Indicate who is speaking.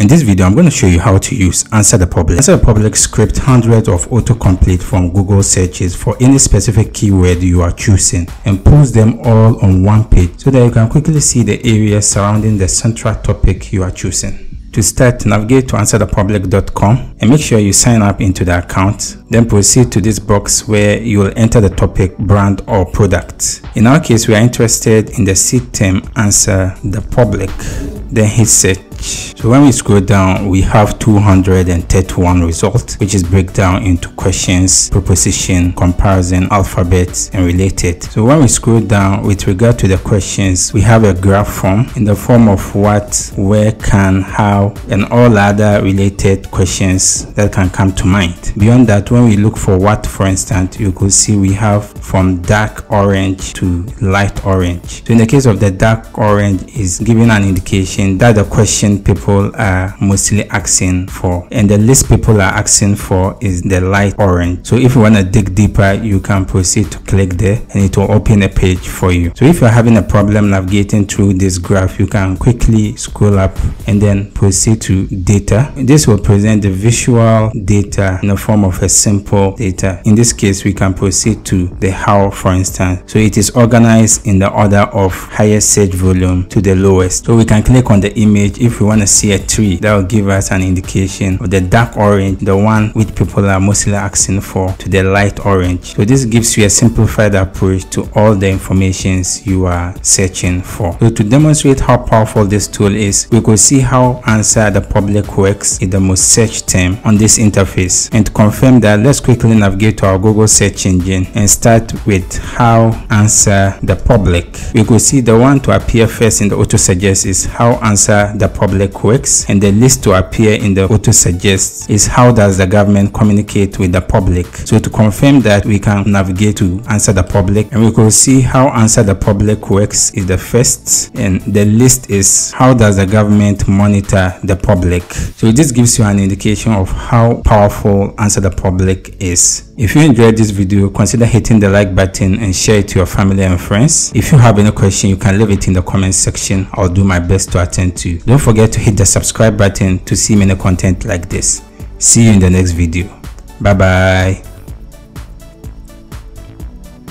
Speaker 1: In this video, I'm going to show you how to use Answer the Public. Answer the Public script hundreds of autocomplete from Google searches for any specific keyword you are choosing and post them all on one page so that you can quickly see the areas surrounding the central topic you are choosing. To start, navigate to answerthepublic.com and make sure you sign up into the account. Then proceed to this box where you will enter the topic, brand or product. In our case, we are interested in the seed term answer the public. Then hit So when we scroll down, we have 231 results, which is breakdown into questions, proposition, comparison, alphabet, and related. So when we scroll down with regard to the questions, we have a graph form in the form of what, where, can, how, and all other related questions that can come to mind. Beyond that, when we look for what, for instance, you could see we have from dark orange to light orange. So in the case of the dark orange is giving an indication that the question people are mostly asking for. And the list people are asking for is the light orange. So if you want to dig deeper you can proceed to click there and it will open a page for you. So if you're having a problem navigating through this graph you can quickly scroll up and then proceed to data. This will present the visual data in the form of a simple data. In this case we can proceed to the how for instance. So it is organized in the order of highest search volume to the lowest. So we can click on the image. If we want to see a tree that will give us an indication of the dark orange the one which people are mostly asking for to the light orange. So this gives you a simplified approach to all the informations you are searching for. So to demonstrate how powerful this tool is we could see how answer the public works in the most search term on this interface and to confirm that let's quickly navigate to our google search engine and start with how answer the public. We could see the one to appear first in the auto suggest is how answer the public works and the list to appear in the auto suggest is how does the government communicate with the public. So to confirm that we can navigate to answer the public and we could see how answer the public works is the first and the list is how does the government monitor the public. So this gives you an indication of how powerful answer the public is. If you enjoyed this video consider hitting the like button and share it to your family and friends. If you have any question you can leave it in the comment section. I'll do my best to attend to. Don't forget to hit the subscribe button to see many content like this. See you in the next video. Bye bye